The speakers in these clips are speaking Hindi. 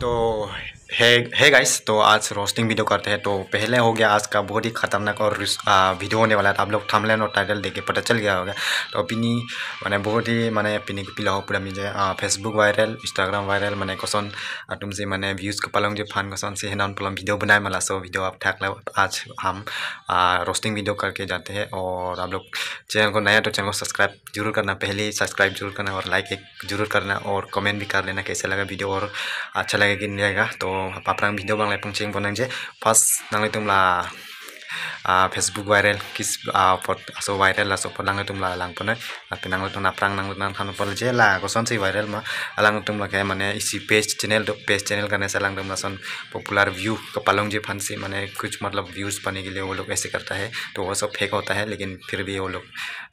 तो है है गाइस तो आज रोस्टिंग वीडियो करते हैं। तो पहले हो गया आज का बहुत ही खतरनाक और वीडियो होने वाला था आप लोग थंबनेल और टाइटल देख के पता चल गया होगा। तो पिनी मैंने बहुत ही, मैंने पिनी को पिला पूरा मुझे फेसबुक वायरल इंस्टाग्राम वायरल मैंने कौन तुमसे मैंने व्यूज़ को पलंग जो फान कौन से है पलम वीडियो बनाए, मला सो वीडियो आप ठाक आज हम रोस्टिंग वीडियो करके जाते हैं और आप लोग चैनल को नया तो चैनल को सब्सक्राइब ज़रूर करना। पहले ही सब्सक्राइब ज़रूर करना और लाइक ज़रूर करना और कमेंट भी कर लेना कैसे लगा वीडियो और अच्छा लगेगा कि नहीं लगेगा तो paprang video bang lepung ching bonang je pas nang le tum Facebook viral किस फो वायरल सो फोलांग तुम्हारा लांग पिनांग तुम्हारा प्रांग नांग खान पे जे लागन से वायरल में लांग तुम्हारे मैंने इसी पेज चैनल तो पेज चैनल करने से लांग सोन पॉपुलर व्यू कपालों जी फन से मैंने कुछ मतलब व्यूज़ पाने के लिए वो लोग ऐसे करता है तो वो सब फेक होता है लेकिन फिर भी वो लोग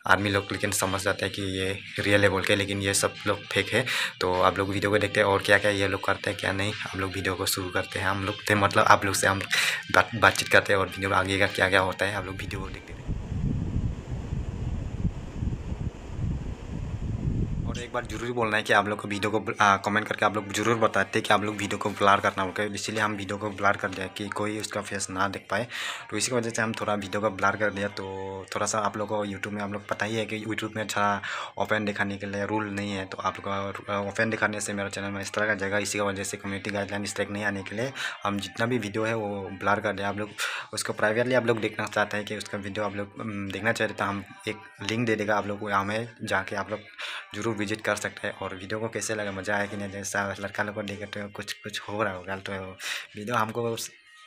आर्मी लोग लेकिन समझ जाते हैं कि ये रियल है बोल के लेकिन ये सब लोग फेक है तो आप लोग वीडियो को देखते हैं और क्या क्या ये लोग करते हैं क्या नहीं हम लोग वीडियो को शुरू करते हैं हम लोग थे मतलब आप लोग से हम बातचीत करते हैं और वीडियो आगे का क्या क्या होता है, आप लोग वीडियो देखते हैं और एक बार ज़रूर बोलना है कि आप लोग को वीडियो को कमेंट करके आप लोग ज़रूर बताते हैं कि आप लोग वीडियो को ब्लार करना होगा इसीलिए हम वीडियो को ब्लार कर दिया कि कोई उसका फेस ना देख पाए तो इसी वजह से हम थोड़ा वीडियो को ब्लार कर दिया तो थोड़ा सा आप लोग को यूट्यूब में आप लोग पता ही है कि यूट्यूब में अच्छा ओपन दिखाने के लिए रूल नहीं है तो आप लोग ओपन दिखाने से मेरा चैनल में इस तरह का जगह इसी की वजह से कम्युनिटी गाइडलाइन स्ट्राइक नहीं आने के लिए हम जितना भी वीडियो है वो ब्लार कर दें आप लोग उसको प्राइवेटली आप लोग देखना चाहते हैं कि उसका वीडियो आप लोग देखना चाहते तो हम एक लिंक दे देगा आप लोग हमें जाके आप लोग ज़रूर विज़िट कर सकते हैं। और वीडियो को कैसे लगा? मज़ा आया कि नहीं? जैसा लड़का लोग को देखे तो कुछ कुछ हो रहा होगा तो वीडियो हमको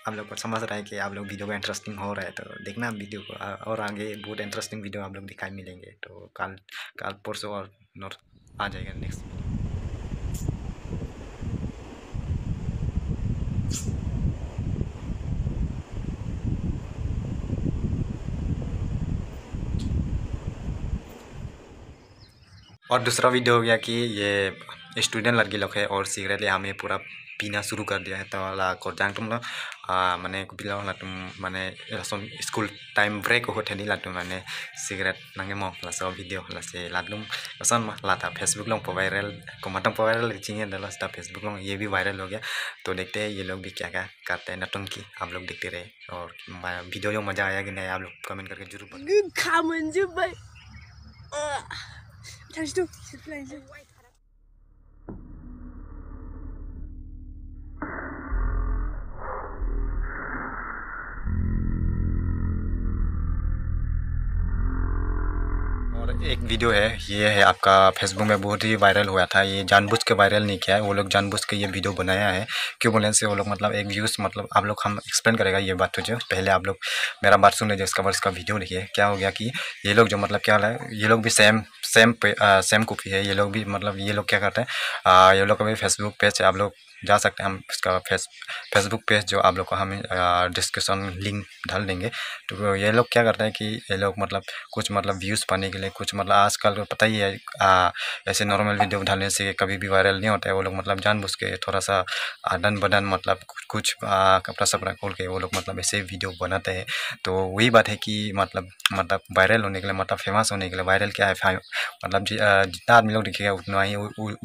हम लोग को समझ रहा है कि आप लोग वीडियो को इंटरेस्टिंग हो रहा है। तो देखना वीडियो को। और आगे बहुत इंटरेस्टिंग वीडियो आप लोग दिखाई मिलेंगे। तो कल कल, परसों और आ जाएगा नेक्स्ट और दूसरा वीडियो हो गया कि ये स्टूडेंट लड़की लोग है और सिगरेट ले हमें पूरा पीना शुरू कर दिया है। तो ला जांग तुम लोग मैंने बिला ला तुम, मैंने रसम स्कूल टाइम ब्रेक हो थे ला मैंने सिगरेट नंगे मो ला सब वीडियो ला से ला तुम रसन ला था फेसबुक लोग वायरल को मतम वायरल चिंगे डला फेसबुक लोग ये भी वायरल हो गया। तो देखते हैं ये लोग भी क्या क्या करते हैं नटंकी आप लोग देखते रहे। और वीडियो जो मज़ा आया कि नहीं, आप लोग कमेंट करके ज़रूर Cache d'eau, s'il te plaît. एक वीडियो है, ये है आपका फेसबुक में बहुत ही वायरल हुआ था, ये जानबूझ के वायरल नहीं किया है, वो लोग जानबूझ के ये वीडियो बनाया है। क्यों बोलने से वो लोग मतलब एक व्यूज़ मतलब आप लोग हम एक्सप्लेन करेगा ये बात तुझे। पहले आप लोग मेरा बात सुन लीजिए, उसका बाद इसका वीडियो देखिए क्या हो गया कि ये लोग जो मतलब क्या है, ये लोग भी सेम सेम पे सेम कॉपी है। ये लोग भी मतलब ये लोग क्या करते हैं ये लोग का भी फेसबुक पेज आप लोग जा सकते हैं हम इसका फेस फेसबुक पेज जो आप लोग को हम डिस्क्रिप्शन लिंक डाल देंगे। तो ये लोग क्या करते हैं कि ये लोग मतलब कुछ मतलब व्यूज़ पाने के लिए कुछ मतलब आजकल को पता ही है आ, ऐसे नॉर्मल वीडियो डालने से कभी भी वायरल नहीं होता है। वो लोग मतलब जानबूझ के थोड़ा सा आदन बदन मतलब कुछ कपड़ा सपड़ा खोल के वो लोग मतलब ऐसे वीडियो बनाते हैं। तो वही बात है कि मतलब मतलब वायरल होने के लिए मतलब फ़ेमस होने के लिए वायरल क्या है? मतलब जितना आदमी लोग दिखेगा उतना ही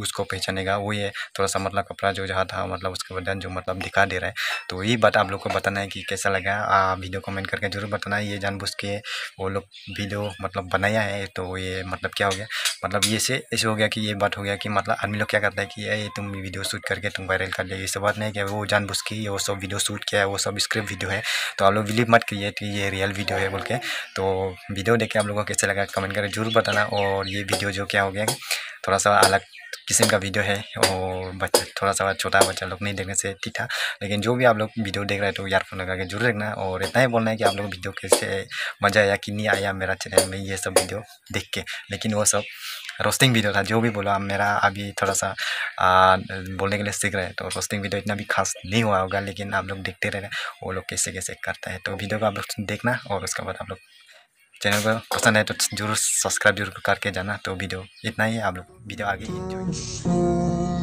उसको पहचानेगा। वही है थोड़ा सा मतलब कपड़ा जो जहाँ था मतलब उसके बदन जो मतलब दिखा दे रहा है। तो यही बात आप लोग को बताना है कि कैसा लगा। आ, वीडियो कमेंट करके ज़रूर बताना। है ये जानबूझ के वो लोग वीडियो मतलब बनाया है तो ये मतलब क्या हो गया? मतलब ये से ऐसे हो गया कि ये बात हो गया कि मतलब आदमी लोग क्या करता है कि ये तुम वीडियो शूट करके तुम वायरल कर लिया ये सब बात नहीं कि वो जानबूझ की वो सब वीडियो शूट किया है वो सब स्क्रिप्ट वीडियो है। तो आप लोग बिलीव मत करिए कि ये रियल वीडियो है बोल के। तो वीडियो देख के आप लोगों को कैसे लगा कमेंट करके ज़रूर बताना। और ये वीडियो जो क्या हो गया थोड़ा सा अलग किस्म का वीडियो है और बच्चा थोड़ा सा छोटा बच्चा लोग नहीं देखने से ठीक था। लेकिन जो भी आप लोग वीडियो देख रहे हैं तो ईयरफोन लगा के ज़रूर देखना और इतना ही बोलना है कि आप लोग वीडियो कैसे मज़ा आया कि नहीं आया मेरा चैनल में ये सब वीडियो देख के। लेकिन वो सब रोस्टिंग वीडियो था जो भी बोला मेरा अभी थोड़ा सा आ, बोलने के लिए सीख रहे हैं तो रोस्टिंग वीडियो इतना भी खास नहीं हुआ होगा लेकिन आप लोग देखते रहे वो लोग कैसे कैसे करता है। तो वीडियो को आप लोग देखना और उसके बाद आप लोग चैनल को पसंद है तो जरूर सब्सक्राइब जरूर करके जाना तो वीडियो इतना ही आप लोग वीडियो आगे इंजॉय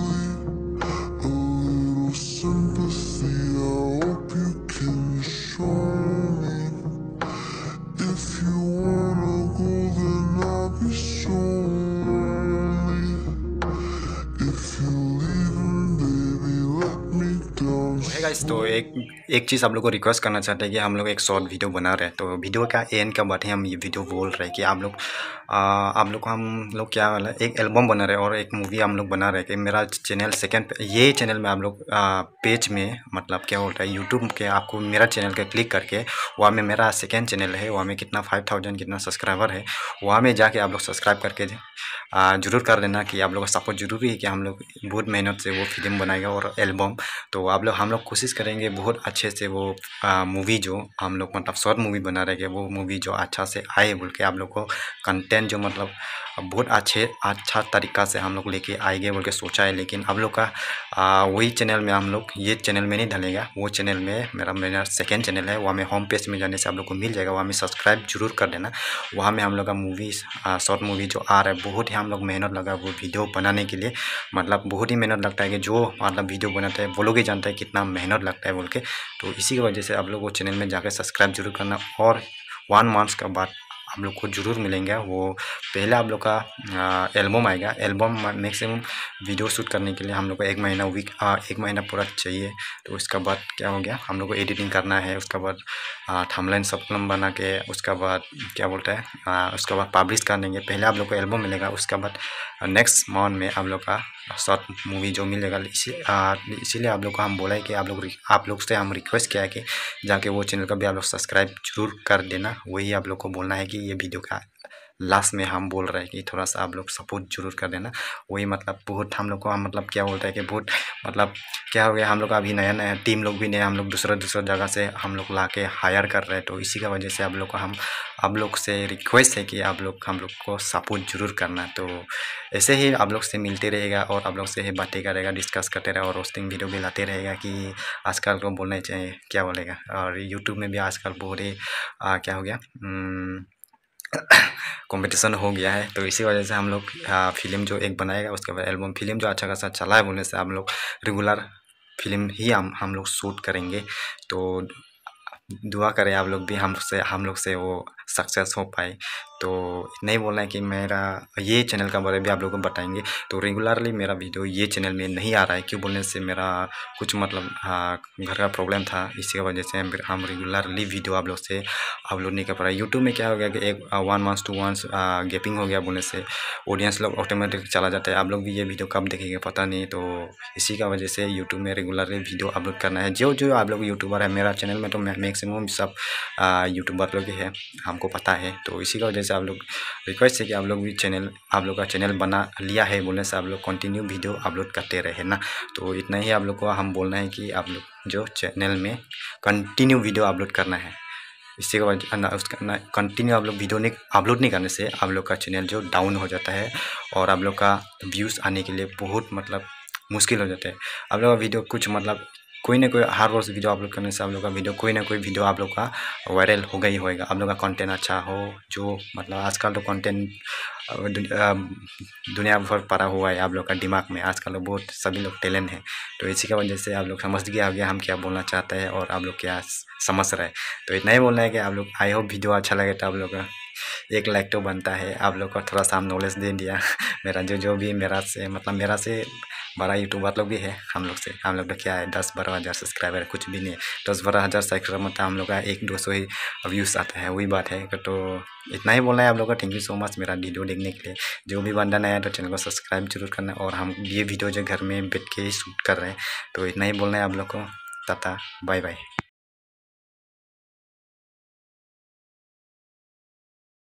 एक एक चीज़ आप लोग को रिक्वेस्ट करना चाहते हैं कि हम लोग एक शॉर्ट वीडियो बना रहे हैं। तो वीडियो का एंड का बात है हम ये वीडियो बोल रहे हैं कि आप लोग आप लोग को हम लोग क्या वाला, एक एल्बम बना रहे हैं और एक मूवी हम लोग बना रहे हैं कि मेरा चैनल सेकंड ये चैनल में आप लोग पेज में मतलब क्या बोलता है यूट्यूब के आपको मेरा चैनल का क्लिक करके, वहाँ में मेरा सेकेंड चैनल है, वहाँ में कितना फाइव थाउज़ेंड कितना सब्सक्राइबर है, वहाँ में जाके आप लोग सब्सक्राइब करके ज़रूर कर देना कि आप लोग का सपोर्ट ज़रूरी है कि हम लोग बहुत मेहनत से वो फ़िल्म बनाएगा और एल्बम तो आप लोग, हम लोग कोशिश करेंगे बहुत अच्छे से वो मूवी जो हम लोग मतलब शॉर्ट मूवी बना रहे वो मूवी जो अच्छा से आए बोल के आप लोग को कंटेंट जो मतलब बहुत अच्छे अच्छा तरीका से हम लोग लेके आएँगे बोल के सोचा है। लेकिन आप लोग का वही चैनल में हम लोग, ये चैनल में नहीं डालेगा। वो चैनल में मेरा मेरा सेकेंड चैनल है। वहाँ में होम पेज में जाने से आप लोग को मिल जाएगा। वहाँ में सब्सक्राइब ज़रूर कर देना। वहाँ में हम लोग का मूवी शॉर्ट मूवी जो आ रहा है, बहुत ही हम लोग मेहनत लगा वो वीडियो बनाने के लिए। मतलब बहुत ही मेहनत लगता है कि जो मतलब वीडियो बनाते हैं, वो लोग ही जानते हैं कितना मेहनत लगता है बोल के। तो इसी की वजह से आप लोग वो चैनल में जाकर सब्सक्राइब ज़रूर करना और वन मंथ्स का बाद आप लोग को ज़रूर मिलेंगे। वो पहले आप लोग का एल्बम आएगा। एल्बम मैक्सिमम वीडियो शूट करने के लिए हम लोग को एक महीना वीक आ, एक महीना पूरा चाहिए। तो उसका बाद क्या हो गया? हम लोग को एडिटिंग करना है। उसके बाद थमलाइन सप्लम बना के उसका बाद क्या बोलते हैं? उसके बाद पब्लिश कर देंगे। पहले आप लोग को एल्बम मिलेगा। उसके बाद नेक्स्ट मंथ में आप लोग का शॉर्ट मूवी जो मिलेगा, इसी इसीलिए आप लोग को हम बोला है कि आप लोग आप लोग से हम रिक्वेस्ट किया है कि जाके वो चैनल का भी आप लोग सब्सक्राइब ज़रूर कर देना। वही आप लोग को बोलना है कि ये वीडियो का लास्ट में हम बोल रहे हैं कि थोड़ा सा आप लोग सपोर्ट ज़रूर कर देना। वही मतलब बहुत हम लोग को मतलब क्या बोलता है कि बहुत मतलब क्या हो गया, हम लोग अभी नया नया टीम लोग भी नया, हम लोग दूसरा दूसरा जगह से हम लोग ला के हायर कर रहे हैं। तो इसी का वजह से आप लोग को हम, आप लोग से रिक्वेस्ट है कि आप लोग, हम लोग को सपोर्ट ज़रूर करना। तो ऐसे ही आप लोग से मिलते रहेगा और आप लोग से ही बातें करेगा डिस्कस करते रहेगा और रोस्टिंग वीडियो भी लाते रहेगा कि आजकल को बोलना चाहिए, क्या बोलेगा? और यूट्यूब में भी आजकल बहुत ही क्या हो गया? कंपटीशन हो गया है। तो इसी वजह से हम लोग फ़िल्म जो एक बनाएगा, उसके बाद एल्बम, फ़िल्म जो अच्छा खासा चला है बोलने से हम लोग रेगुलर फ़िल्म ही हम हम लोग शूट करेंगे। तो दुआ करें आप लोग भी, हमसे, हम लोग से वो सक्सेस हो पाए। तो नहीं बोलना है कि मेरा ये चैनल का बारे भी आप लोगों को बताएँगे। तो रेगुलरली मेरा वीडियो ये चैनल में नहीं आ रहा है, क्यों बोलने से मेरा कुछ मतलब हाँ घर का प्रॉब्लम था। इसी वजह से हम रेगुलरली वीडियो आप लोग से अपलोड नहीं कर पा रहे। यूट्यूब में क्या हो गया कि एक one month two months gapping हो गया बोलने से। ऑडियंस लोग ऑटोमेटिक चला जाता है। आप लोग भी ये वीडियो कब देखेंगे पता नहीं। तो इसी का वजह से यूट्यूब में रेगुलरली वीडियो अपलोड करना है। जो जो आप लोग यूट्यूबर है, मेरा चैनल में तो मैक्सिमम सब यूट्यूबर लोग ही है। हमको पता है तो इसी का वजह से आप लोग रिक्वेस्ट है कि आप लोग भी चैनल आप लोग का चैनल बना लिया है बोलने से आप लोग कंटिन्यू वीडियो अपलोड करते रहे ना तो इतना ही आप लोग को हम बोलना है कि आप लोग जो चैनल में कंटिन्यू वीडियो अपलोड करना है इससे उसका कंटिन्यू आप लोग वीडियो नहीं अपलोड नहीं करने से आप लोग का चैनल जो डाउन हो जाता है और आप लोग का व्यूज़ आने के लिए बहुत मतलब मुश्किल हो जाता है आप लोग का वीडियो कुछ मतलब कोई ना कोई हर रोज़ वीडियो अपलोड करने से आप लोग का वीडियो, कोई ना कोई वीडियो आप लोग का वायरल होगा ही होएगा। आप लोग का कंटेंट अच्छा हो, जो मतलब आजकल तो कंटेंट दुनिया भर पड़ा हुआ है आप लोग का दिमाग में। आजकल तो बहुत सभी लोग टैलेंट है। तो इसी की वजह से आप लोग समझ गया गया हम क्या बोलना चाहते हैं और आप लोग क्या समझ रहे हैं। तो इतना ही बोलना है कि आप लोग आई होप वीडियो अच्छा लगे तो आप लोग का। एक लाइक तो बनता है। आप लोग का थोड़ा सा हम नॉलेज दे दिया। मेरा जो जो भी मेरा से मतलब मेरा से बड़ा यूट्यूबर लोग भी है हम लोग से। हम लोग का क्या है दस बारह हज़ार सब्सक्राइबर कुछ भी नहीं। है दस बारह हज़ार सब्सक्राइबर मतलब हम लोग का एक दो सौ ही व्यूज़ आता है, वही बात है। तो इतना ही बोलना है आप लोग का। थैंक यू सो मच मेरा वीडियो देखने के लिए। जो भी बंदा नया है तो चैनल को सब्सक्राइब ज़रूर करना और हम ये वीडियो जो घर में बैठ के शूट कर रहे हैं तो इतना ही बोलना है आप लोग को। Tata bye bye